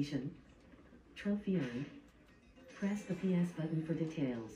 notification. Trophy earned. Press the PS button for details.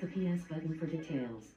the PS button for details.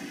Bye.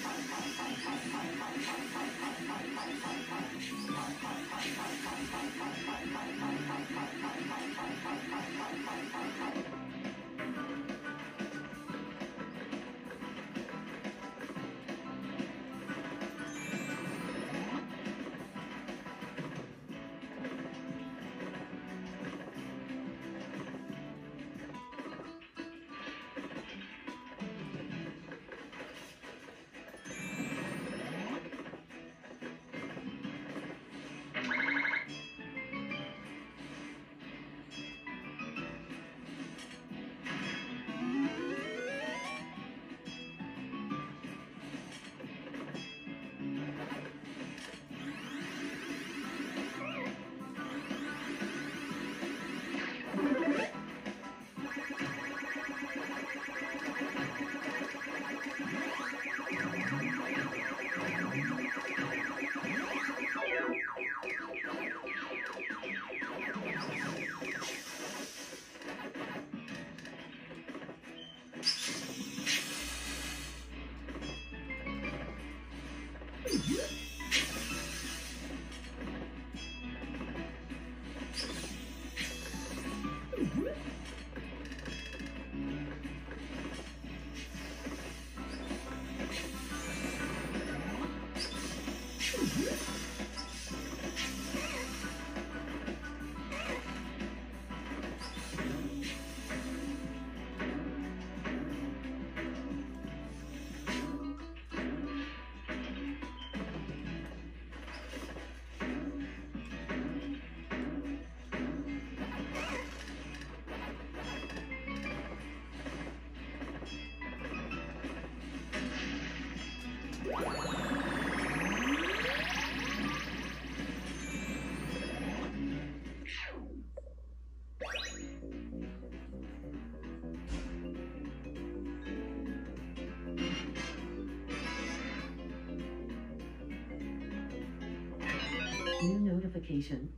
Notification.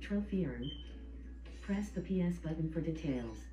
Trophy earned. Press the PS button for details.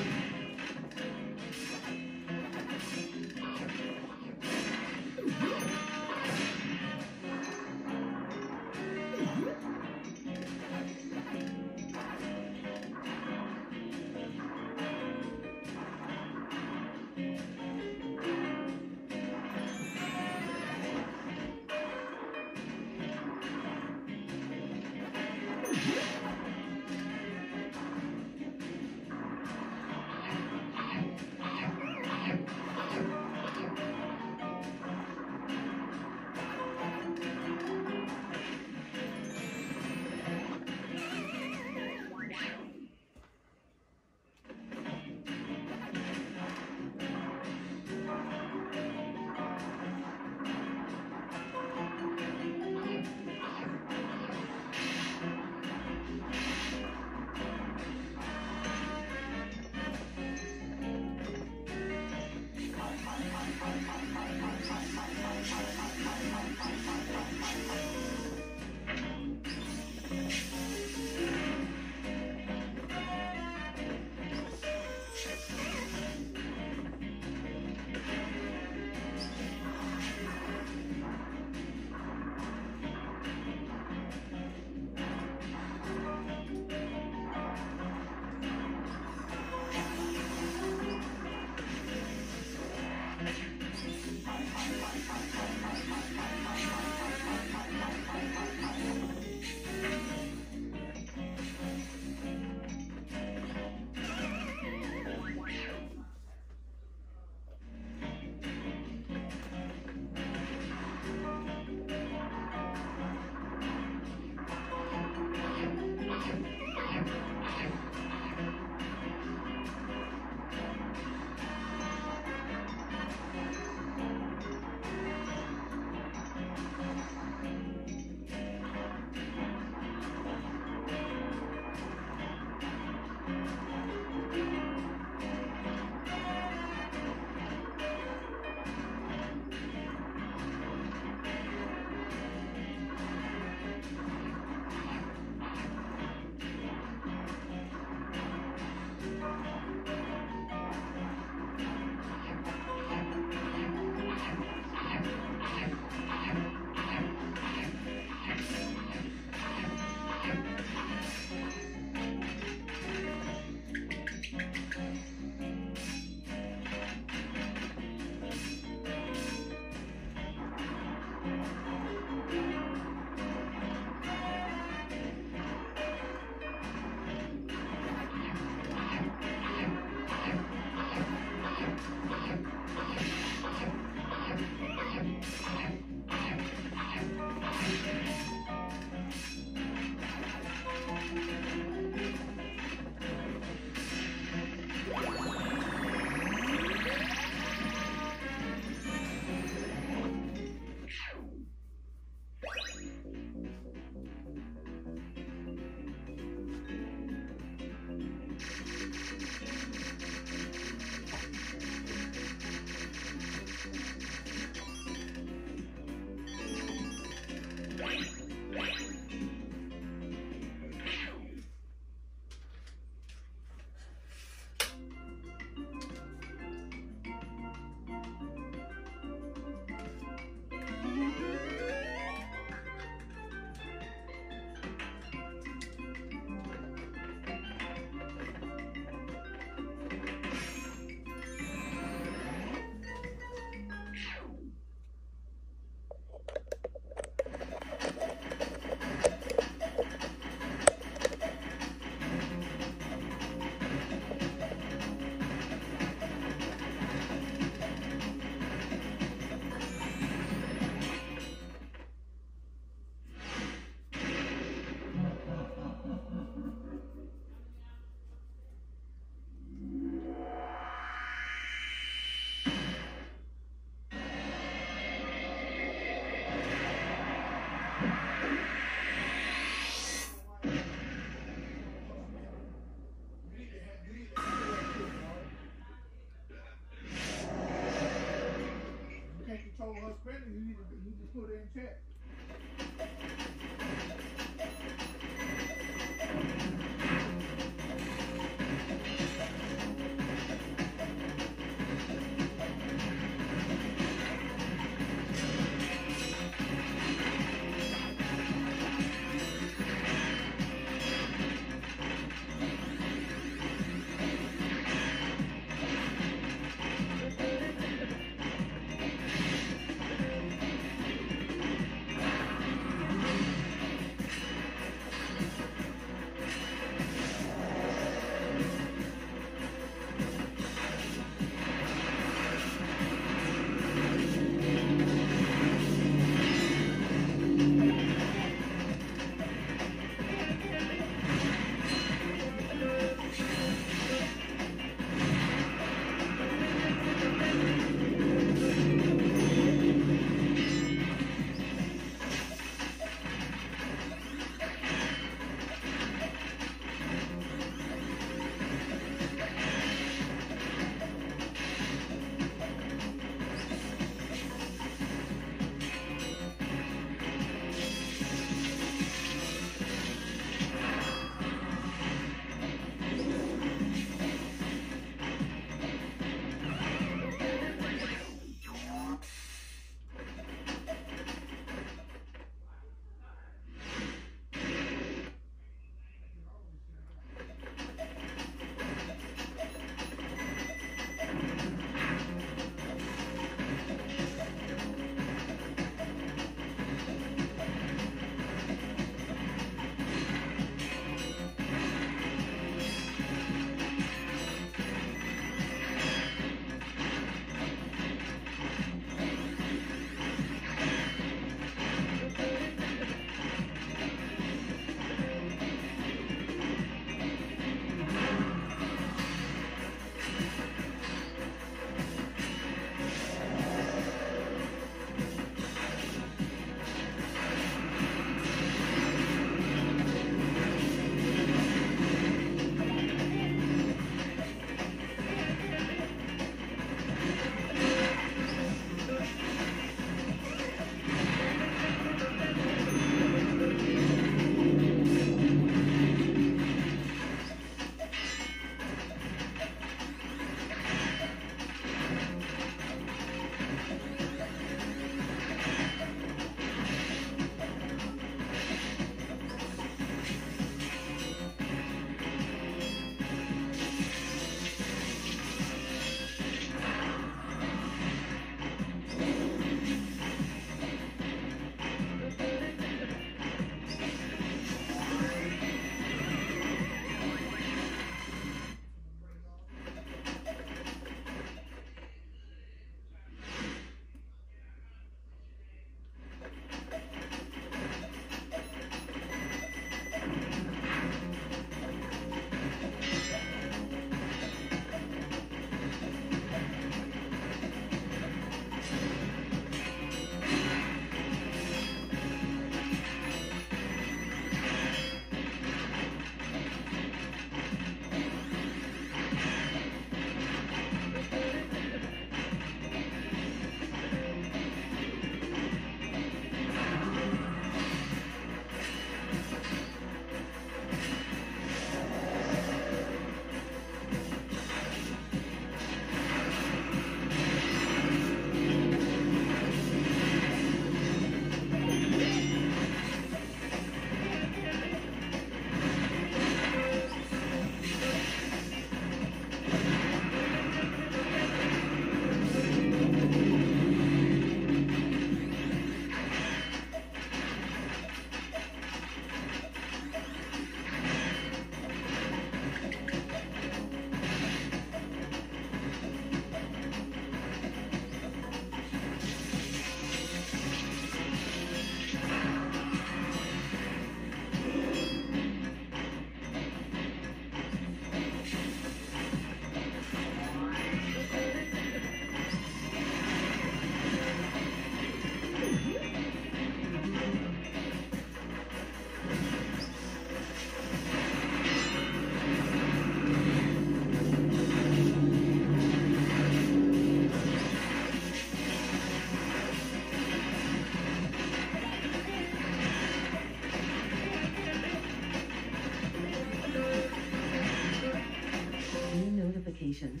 Location.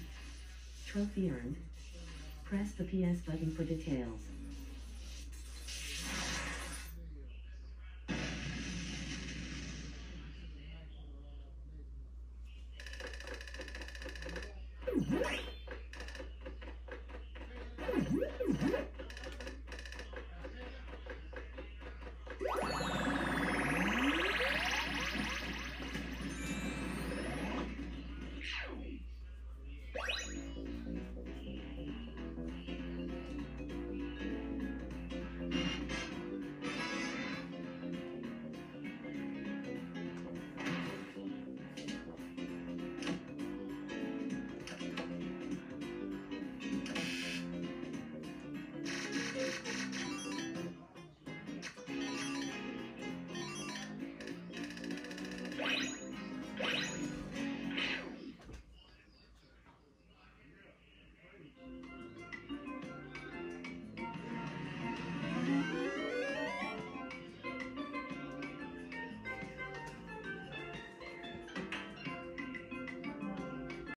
Trophy earned. Press the PS button for details.